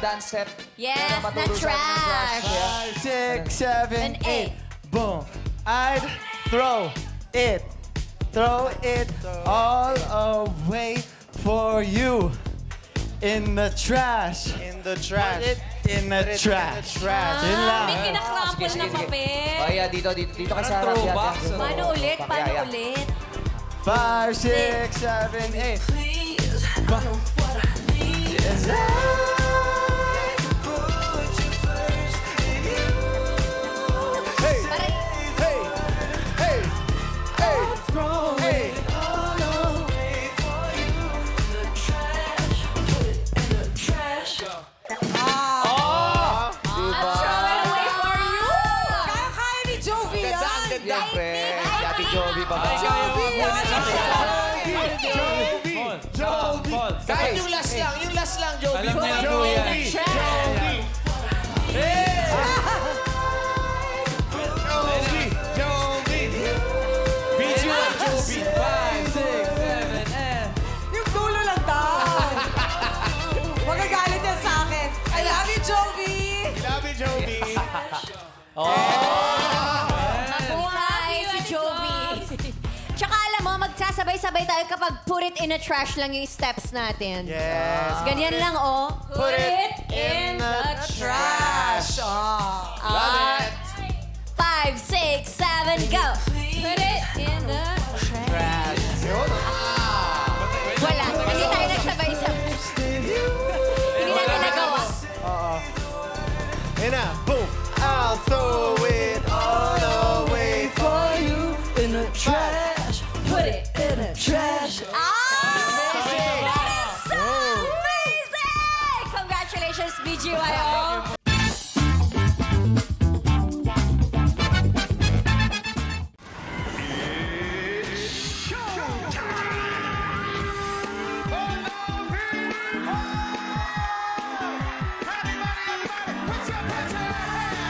dance step. Yes, na trash. Yeah. Five, six, seven, eight. eight. Boom. I'd throw it, throw it all away for you in the trash. In the trash. Put it in the Put it in trash. the trash. Yun lang. Ah, may kinakrample na papel. Oh, yeah, dito, dito, dito ka sa harap. Parang throwback Paano ulit? Paano yeah. ulit? Five, six, seven, eight. Yes, Ate Joby pa ba? Jovi, Jovi. Kahit yung last lang, yung last lang, Joby. Alam niya po yan. Jovi, Jovi, Visual Joby. Five, six, seven, and... Yung dulo lang daw. Magagalit yan sa akin. I love you, Jovi. Love you, Jovi. Mabuhay magsasabay-sabay tayo kapag put it in a trash lang yung steps natin. Yes. Ganyan lang, oh. Put it in the Trash. Oh. Ah, Five, six, seven, go. Put it in the trash. Oh, ah! Amazing! So amazing! Congratulations, BGYO. What's up?